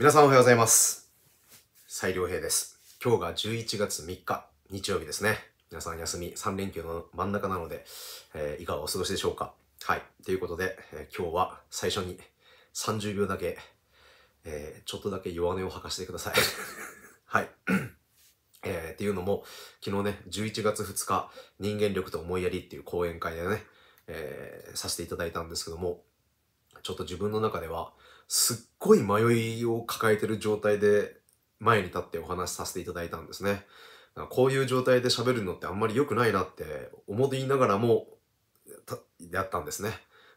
皆さんおはようございます。斉良平です。今日が11月3日、日曜日ですね。皆さん休み3連休の真ん中なので、えーいかがお過ごしでしょうか。はい。ということで、えー今日は最初に30秒だけ、えーちょっとだけ弱音を吐かせてください。はい。えーっていうのも、昨日ね、11月2日、人間力と思いやりっていう講演会でね、えーさせていただいたんですけども、ちょっと自分の中では、すっごい迷いを抱えてる状態で前に立ってお話しさせていただいたんですね。こういう状態で喋るのってあんまり良くないなって思いながらも、やったんですね。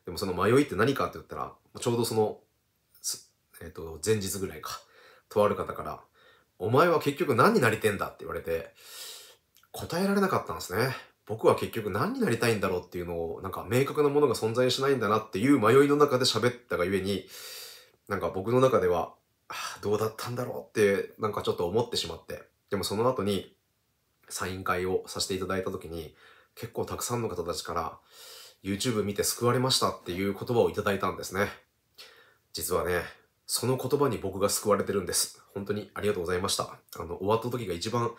でもその迷いって何かって言ったら、ちょうどその、えっ、と、前日ぐらいか、とある方から、お前は結局何になりてんだって言われて、答えられなかったんですね。僕は結局何になりたいんだろうっていうのを、なんか明確なものが存在しないんだなっていう迷いの中で喋ったがゆえに、なんか僕の中では、あどうだったんだろうって、なんかちょっと思ってしまって。でもその後に、サイン会をさせていただいた時に、結構たくさんの方たちから、YouTube 見て救われましたっていう言葉をいただいたんですね。実はね、その言葉に僕が救われてるんです。本当にありがとうございました。あの、終わった時が一番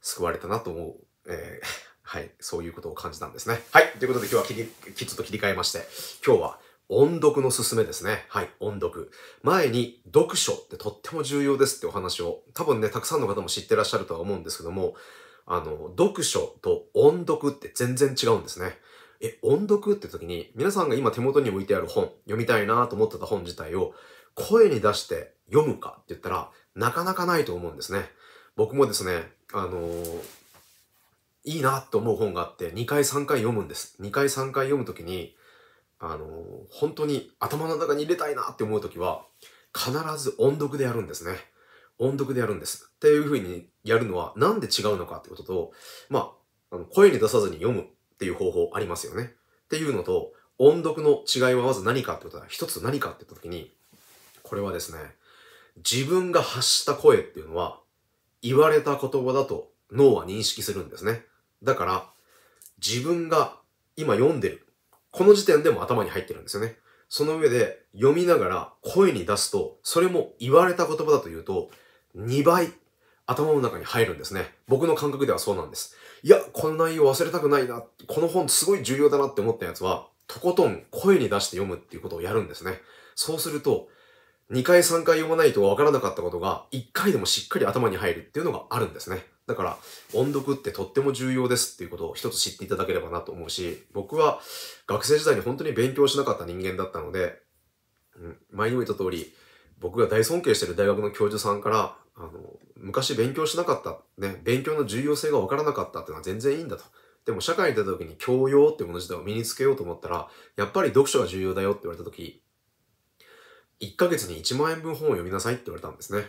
救われたなと思う。えー はい、そういうことを感じたんですね。はい、ということで今日は切り、きちょっと切り替えまして、今日は音読のすすめですね。はい、音読。前に読書ってとっても重要ですってお話を、多分ね、たくさんの方も知ってらっしゃるとは思うんですけども、あの、読書と音読って全然違うんですね。え、音読って時に、皆さんが今手元に置いてある本、読みたいなと思ってた本自体を声に出して読むかって言ったら、なかなかないと思うんですね。僕もですね、あのーいいなと思う本があって、2回3回読むんです。2回3回読むときに、あの本当に頭の中に入れたいなって思うときは、必ず音読でやるんですね。音読でやるんです。っていう風にやるのは、なんで違うのかってことと、まあ、あの声に出さずに読むっていう方法ありますよね。っていうのと、音読の違いはまず何かってことは、一つ何かって言ったときに、これはですね、自分が発した声っていうのは、言われた言葉だと脳は認識するんですね。だから、自分が今読んでる。この時点でも頭に入ってるんですよね。その上で読みながら声に出すと、それも言われた言葉だというと、2倍頭の中に入るんですね。僕の感覚ではそうなんです。いや、この内容忘れたくないな。この本すごい重要だなって思ったやつは、とことん声に出して読むっていうことをやるんですね。そうすると、2回3回読まないとわからなかったことが、1回でもしっかり頭に入るっていうのがあるんですね。だから、音読ってとっても重要ですっていうことを一つ知っていただければなと思うし、僕は学生時代に本当に勉強しなかった人間だったので、うん、前にも言った通り、僕が大尊敬してる大学の教授さんから、あの、昔勉強しなかった、ね、勉強の重要性がわからなかったっていうのは全然いいんだと。でも社会に出た時に教養っていうもの自体を身につけようと思ったら、やっぱり読書が重要だよって言われた時、1ヶ月に1万円分本を読みなさいって言われたんですね。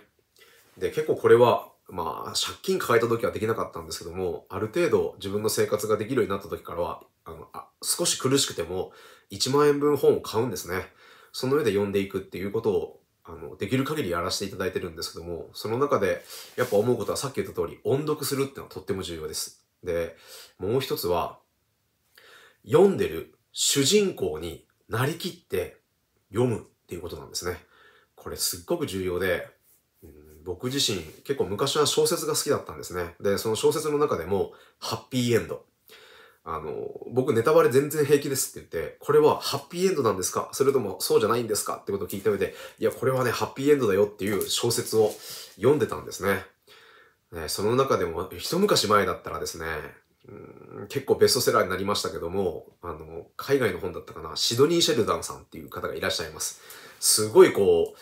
で、結構これは、まあ、借金抱えた時はできなかったんですけども、ある程度自分の生活ができるようになった時からは、あの、あ少し苦しくても1万円分本を買うんですね。その上で読んでいくっていうことを、あの、できる限りやらせていただいてるんですけども、その中でやっぱ思うことはさっき言った通り、音読するっていうのはとっても重要です。で、もう一つは、読んでる主人公になりきって読むっていうことなんですね。これすっごく重要で、僕自身結構昔は小説が好きだったんですね。で、その小説の中でも、ハッピーエンド。あの、僕ネタバレ全然平気ですって言って、これはハッピーエンドなんですか？それともそうじゃないんですか？ってことを聞いた上で、いや、これはね、ハッピーエンドだよっていう小説を読んでたんですね。ねその中でも、一昔前だったらですね、結構ベストセラーになりましたけども、あの、海外の本だったかな、シドニー・シェルダンさんっていう方がいらっしゃいます。すごいこう、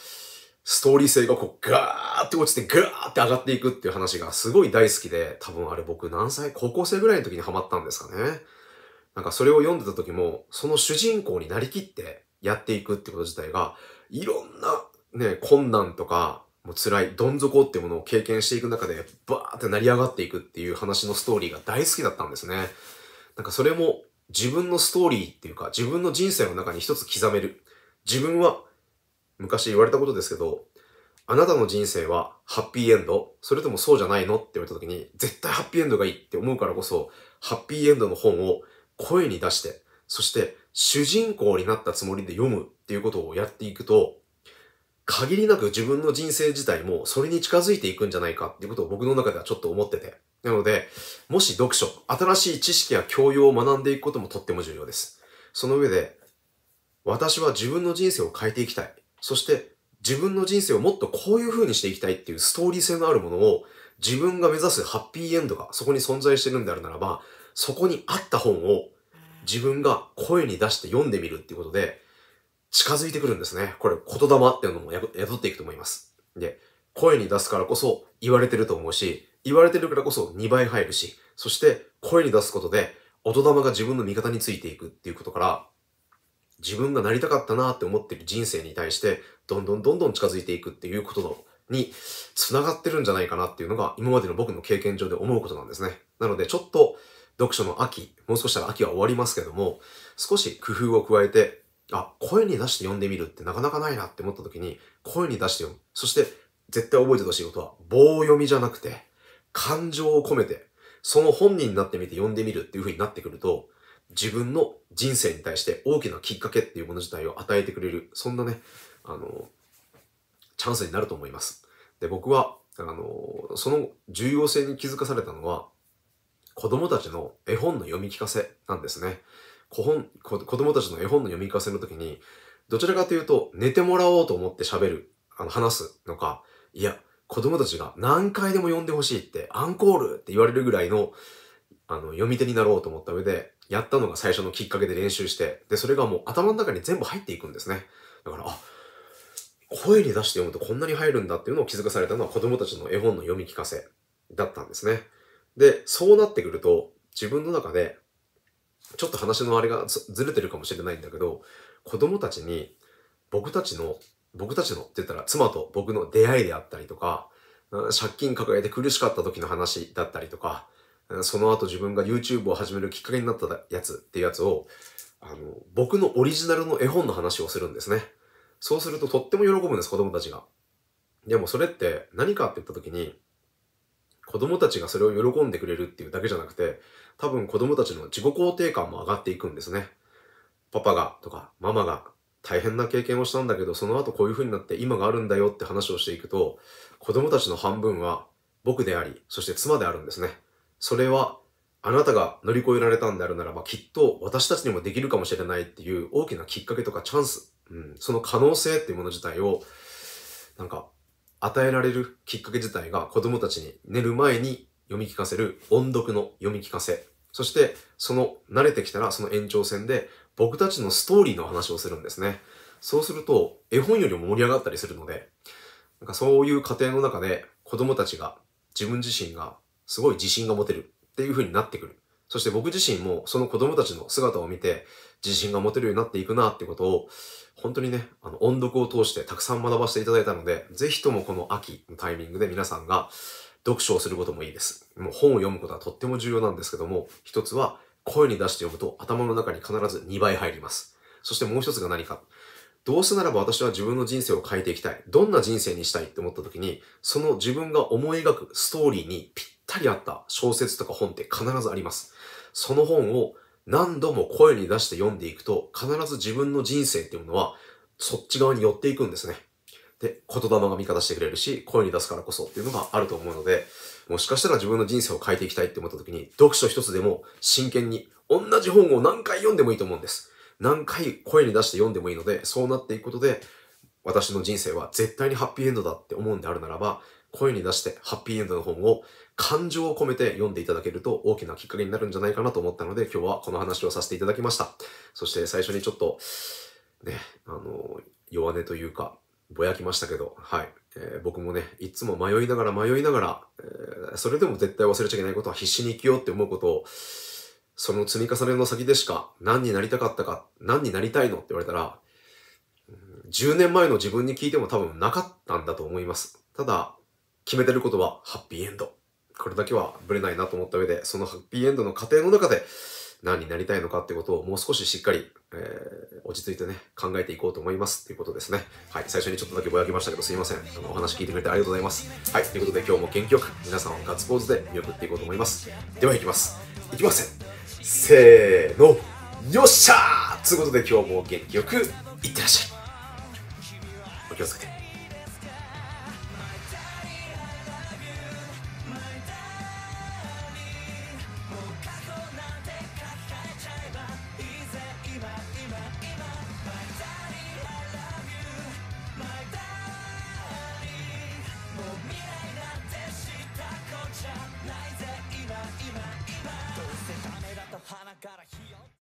ストーリー性がこうガーって落ちてガーって上がっていくっていう話がすごい大好きで、多分あれ僕何歳高校生ぐらいの時にハマったんですかね。なんかそれを読んでた時も、その主人公になりきってやっていくってこと自体が、いろんなね、困難とか、もう辛い、どん底っていうものを経験していく中で、バーって成り上がっていくっていう話のストーリーが大好きだったんですね。なんかそれも自分のストーリーっていうか、自分の人生の中に一つ刻める。自分は昔言われたことですけど、あなたの人生はハッピーエンド？それともそうじゃないの？って言われた時に、絶対ハッピーエンドがいいって思うからこそ、ハッピーエンドの本を声に出して、そして主人公になったつもりで読むっていうことをやっていくと、限りなく自分の人生自体もそれに近づいていくんじゃないかっていうことを僕の中ではちょっと思ってて。なので、もし読書、新しい知識や教養を学んでいくこともとっても重要です。その上で、私は自分の人生を変えていきたい。そして自分の人生をもっとこういう風にしていきたいっていうストーリー性のあるものを自分が目指すハッピーエンドがそこに存在してるんであるならば、そこにあった本を自分が声に出して読んでみるっていうことで近づいてくるんですね。これ言霊っていうのも宿っていくと思います。で、声に出すからこそ言われてると思うし、言われてるからこそ2倍入るし、そして声に出すことで音玉が自分の味方についていくっていうことから、自分がなりたかったなって思ってる人生に対して、どんどんどんどん近づいていくっていうことに繋がってるんじゃないかなっていうのが今までの僕の経験上で思うことなんですね。なのでちょっと読書の秋、もう少ししたら秋は終わりますけども、少し工夫を加えて、あ、声に出して読んでみるってなかなかないなって思った時に、声に出して読む。そして絶対覚えてほしいことは、棒読みじゃなくて、感情を込めて、その本人になってみて読んでみるっていう風になってくると、自分の人生に対して大きなきっかけっていうもの自体を与えてくれる、そんなね、あの、チャンスになると思います。で、僕は、あの、その重要性に気づかされたのは、子供たちの絵本の読み聞かせなんですね。子本子供たちの絵本の読み聞かせの時に、どちらかというと、寝てもらおうと思って喋る、あの、話すのか、いや、子供たちが何回でも読んでほしいって、アンコールって言われるぐらいの、あの、読み手になろうと思った上で、やったのが最初のきっかけで練習して、で、それがもう頭の中に全部入っていくんですね。だから、あ、声に出して読むとこんなに入るんだっていうのを気づかされたのは子供たちの絵本の読み聞かせだったんですね。で、そうなってくると、自分の中で、ちょっと話のあれがずれてるかもしれないんだけど、子供たちに、僕たちの、僕たちのって言ったら妻と僕の出会いであったりとか、借金抱えて苦しかった時の話だったりとか、その後自分が YouTube を始めるきっかけになったやつっていうやつを、あの、僕のオリジナルの絵本の話をするんですね。そうするととっても喜ぶんです、子供たちが。でもそれって何かって言った時に、子供たちがそれを喜んでくれるっていうだけじゃなくて、多分子供たちの自己肯定感も上がっていくんですね。パパがとかママが大変な経験をしたんだけど、その後こういう風になって今があるんだよって話をしていくと、子供たちの半分は僕であり、そして妻であるんですね。それはあなたが乗り越えられたんであるならば、きっと私たちにもできるかもしれないっていう大きなきっかけとかチャンス、うん、その可能性っていうもの自体を、なんか、与えられるきっかけ自体が子供たちに寝る前に読み聞かせる音読の読み聞かせ。そして、その慣れてきたらその延長線で僕たちのストーリーの話をするんですね。そうすると、絵本よりも盛り上がったりするので、なんかそういう過程の中で子供たちが自分自身がすごい自信が持てるっていう風になってくる。そして僕自身もその子供たちの姿を見て自信が持てるようになっていくなってことを本当にね、あの音読を通してたくさん学ばせていただいたので、ぜひともこの秋のタイミングで皆さんが読書をすることもいいです。もう本を読むことはとっても重要なんですけども、一つは声に出して読むと頭の中に必ず2倍入ります。そしてもう一つが何か。どうせならば私は自分の人生を変えていきたい。どんな人生にしたいって思った時に、その自分が思い描くストーリーにぴったり合った小説とか本って必ずあります。その本を何度も声に出して読んでいくと、必ず自分の人生っていうものは、そっち側に寄っていくんですね。で、言霊が味方してくれるし、声に出すからこそっていうのがあると思うので、もしかしたら自分の人生を変えていきたいって思った時に、読書一つでも真剣に、同じ本を何回読んでもいいと思うんです。何回声に出して読んでもいいので、そうなっていくことで、私の人生は絶対にハッピーエンドだって思うんであるならば、声に出してハッピーエンドの本を感情を込めて読んでいただけると大きなきっかけになるんじゃないかなと思ったので今日はこの話をさせていただきました。そして最初にちょっとね、あの、弱音というかぼやきましたけど、はい。えー、僕もね、いつも迷いながら迷いながら、えー、それでも絶対忘れちゃいけないことは必死に生きようって思うことを、その積み重ねの先でしか何になりたかったか、何になりたいのって言われたら、10年前の自分に聞いても多分なかったんだと思います。ただ、決めてることはハッピーエンド。これだけはブレないなと思った上で、そのハッピーエンドの過程の中で何になりたいのかってことをもう少ししっかり、えー、落ち着いてね、考えていこうと思いますっていうことですね。はい。最初にちょっとだけぼやきましたけどすいません。あのお話聞いてくれてありがとうございます。はい。ということで今日も元気よく皆さんをガッツポーズで見送っていこうと思います。では行きます。いきません。せーの。よっしゃーということで今日も元気よくいってらっしゃい。お気をつけて。